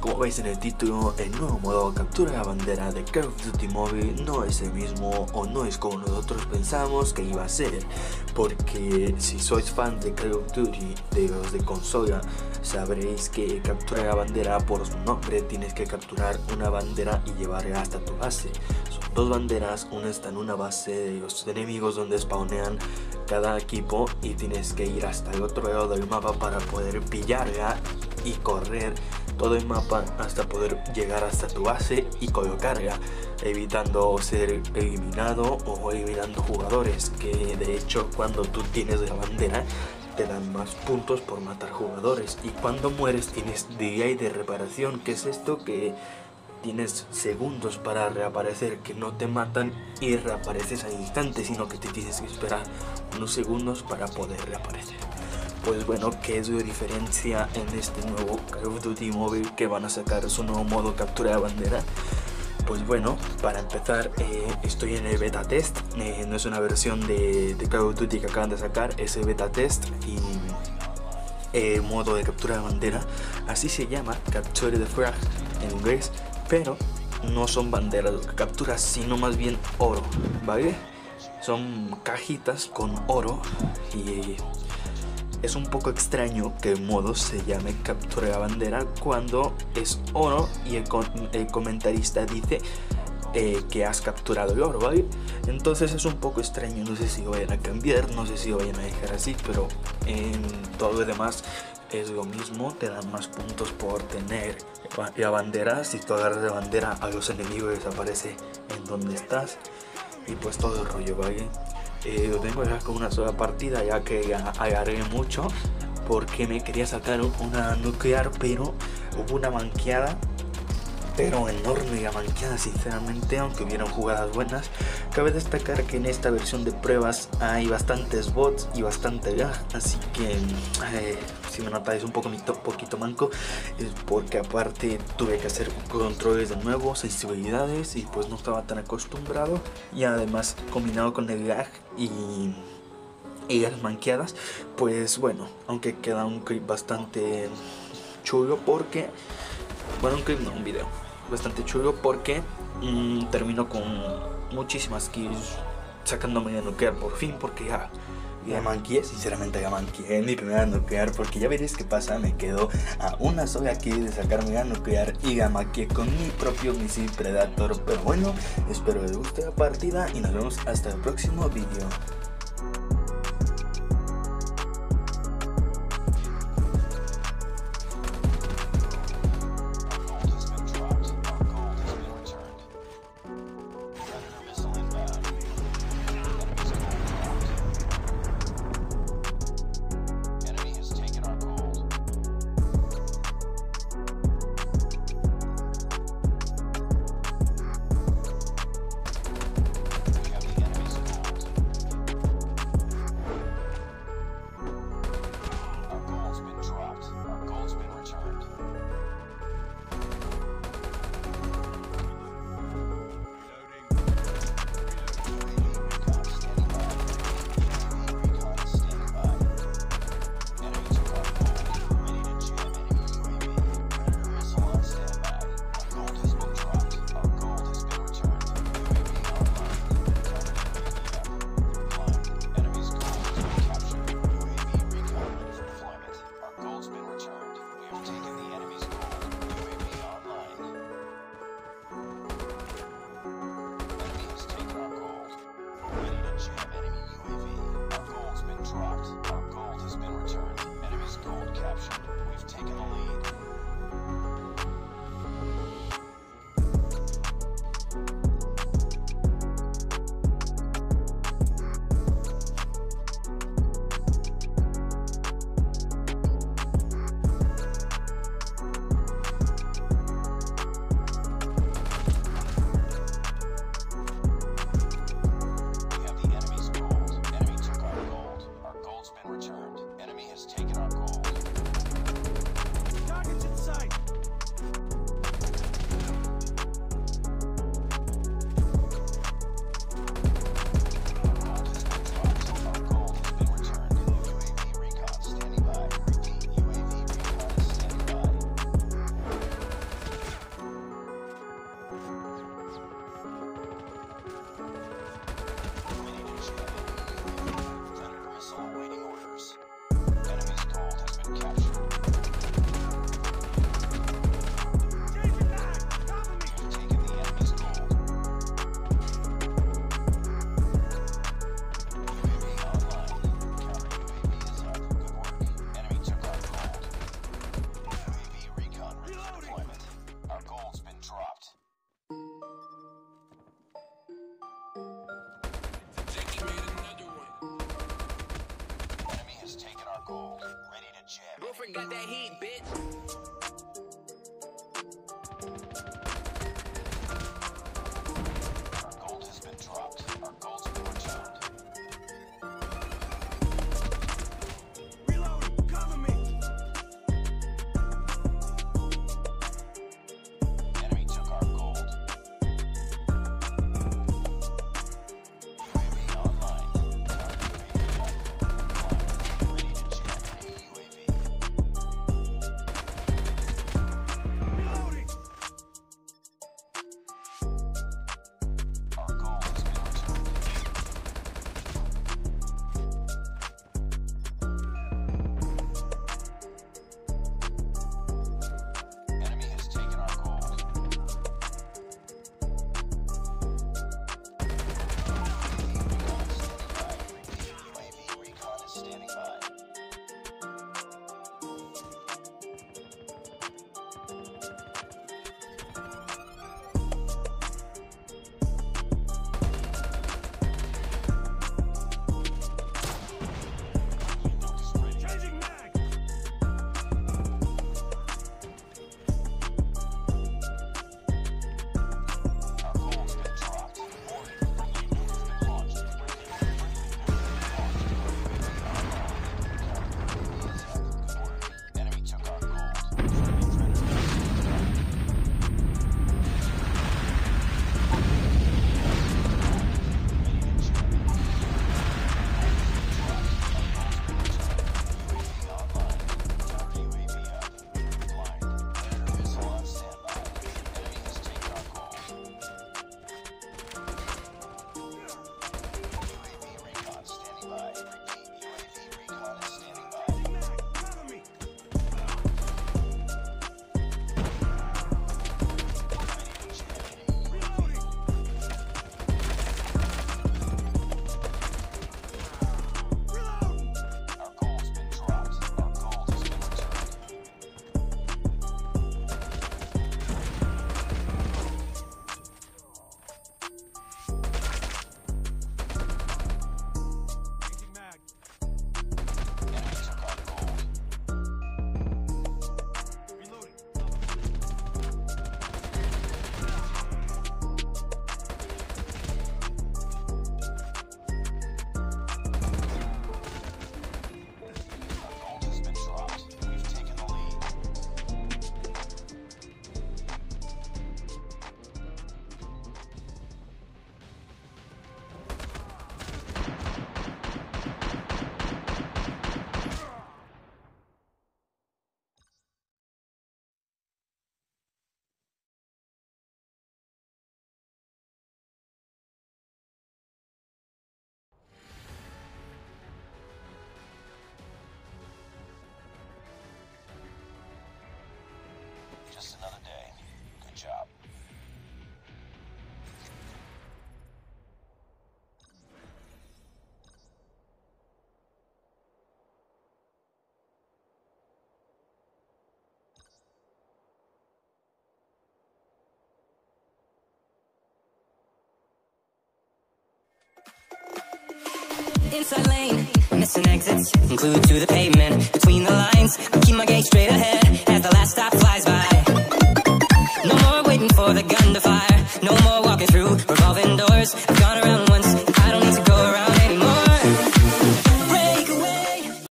como veis en el título, el nuevo modo captura la bandera de Call of Duty Mobile no es el mismo o no es como nosotros pensamos que iba a ser, porque si sois fan de Call of Duty, de los de consola, sabréis que captura la bandera por su nombre, tienes que capturar una bandera y llevarla hasta tu base. Son dos banderas, una está en una base de los enemigos donde spawnean cada equipo y tienes que ir hasta el otro lado del mapa para poder pillarla y correr todo el mapa hasta poder llegar hasta tu base y colocarla, evitando ser eliminado o eliminando jugadores, que de hecho cuando tú tienes la bandera te dan más puntos por matar jugadores. Y cuando mueres tienes delay de reparación, que es esto que tienes segundos para reaparecer, que no te matan y reapareces al instante, sino que te tienes que esperar unos segundos para poder reaparecer pues bueno, ¿qué es la diferencia en este nuevo Call of Duty móvil que van a sacar su nuevo modo captura de bandera? Pues bueno, para empezar, eh, estoy en el beta test, eh, no es una versión de, Call of Duty que acaban de sacar, es el beta test y eh, modo de captura de bandera, así se llama, Capture the Flag en inglés, pero no son banderas que capturas, sino más bien oro, ¿vale? Son cajitas con oro y es un poco extraño que el modo se llame captura de bandera cuando es oro y el, comentarista dice eh, que has capturado el oro, ¿vale? Entonces es un poco extraño, no sé si vayan a cambiar, no sé si vayan a dejar así, pero en todo lo demás es lo mismo, te dan más puntos por tener la bandera, si tú agarras la bandera a los enemigos desaparece en donde estás y pues todo el rollo, ¿vale? Eh, lo tengo ya con una sola partida ya que agarré mucho porque me quería sacar una nuclear pero hubo una manqueada pero enorme la manqueada sinceramente aunque hubieron jugadas buenas cabe destacar que en esta versión de pruebas hay bastantes bots y bastante lag así que eh, si me notáis un poco, poquito manco es porque aparte tuve que hacer controles de nuevo sensibilidades y pues no estaba tan acostumbrado y además combinado con el lag y y las manqueadas pues bueno aunque queda un clip bastante chulo porque bueno un clip no un video bastante chulo porque mm, termino con muchísimas kills sacándome de nuclear por fin porque ya ya manqué, sinceramente ya manqué mi primera nuclear porque ya veréis qué pasa, me quedo a una sola kill de sacarme a nuclear y gamaqué con mi propio misil Predator. Pero bueno, espero les guste la partida y nos vemos hasta el próximo vídeo. Ready to jam. Girlfriend got that heat, bitch. inside lane. Missing exits, Include to the pavement. Between the lines, I keep my gaze straight ahead as the last stop flies by. No more waiting for the gun to fire. No more.